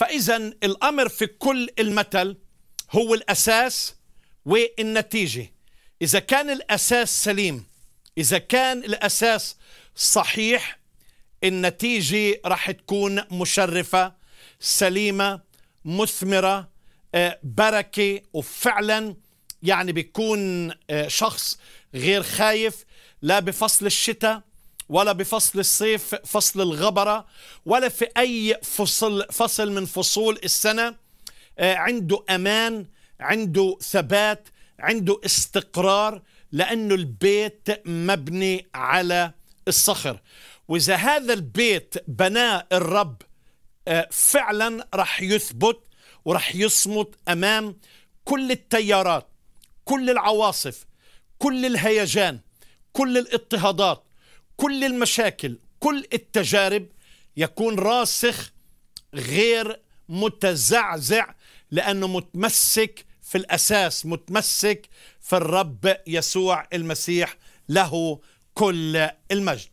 فإذا الأمر في كل المثل هو الأساس والنتيجة. إذا كان الأساس سليم إذا كان الأساس صحيح النتيجة رح تكون مشرفة سليمة مثمرة آه، بركة وفعلا يعني بيكون آه، شخص غير خايف لا بفصل الشتاء ولا بفصل الصيف فصل الغبرة ولا في أي فصل فصل من فصول السنة. آه، عنده أمان عنده ثبات عنده استقرار لأنه البيت مبني على الصخر. وإذا هذا البيت بناه الرب آه، فعلا رح يثبت ورح يصمت أمام كل التيارات كل العواصف كل الهيجان كل الاضطهادات. كل المشاكل كل التجارب يكون راسخ غير متزعزع لأنه متمسك في الأساس متمسك في الرب يسوع المسيح له كل المجد.